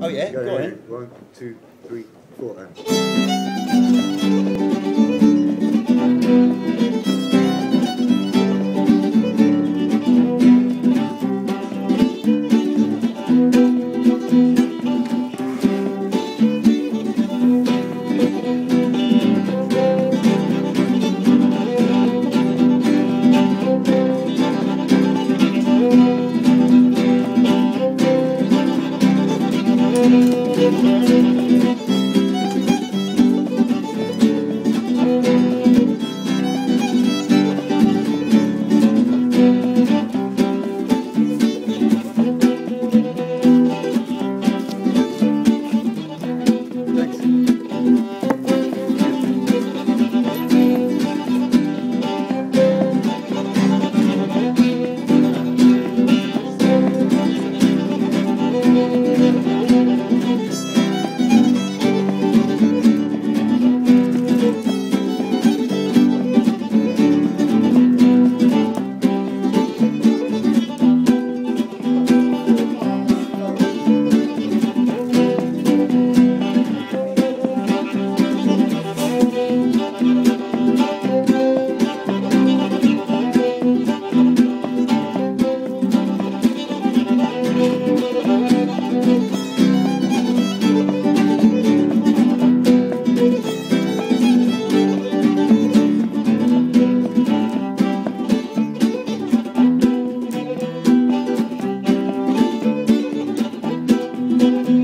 Oh yeah, go, Go on. ahead. One, two, three, four, and. No,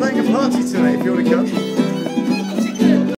playing a party tonight if you want to come.